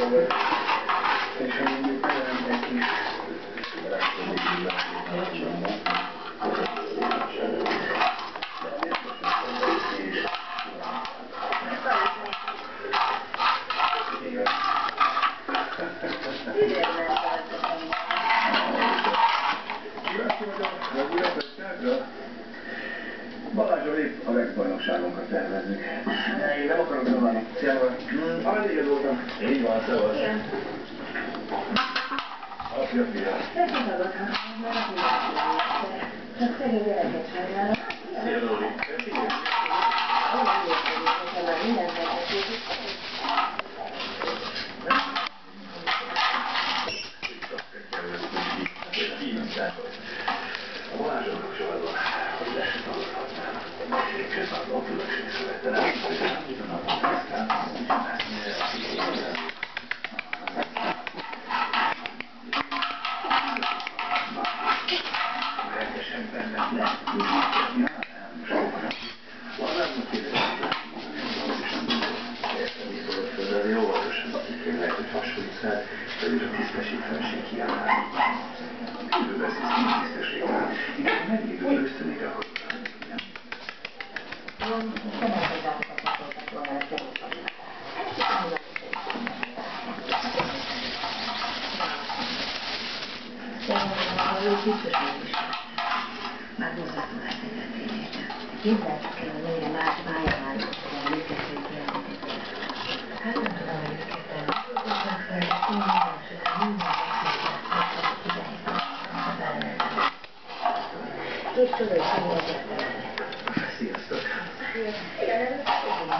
Yeah, we don't understand, though. Balázsra épp a Rex-bajnokságunkat tervezzük. Én nem akarok beválni. Szia, Hmm, Ameddig ez voltam. Így van, szevasz. Apja, fia. Szia, Lóri. A rendesen benne már hozzá tudás megvetélésre. Képzeljük el, hogy milyen más vágyványok kell működjük jelentékre. Hát nem tudom, hogy őket nem tudnak fel, de tényleg csak minden Két soros sem értettem. Sziasztok! Sziasztok!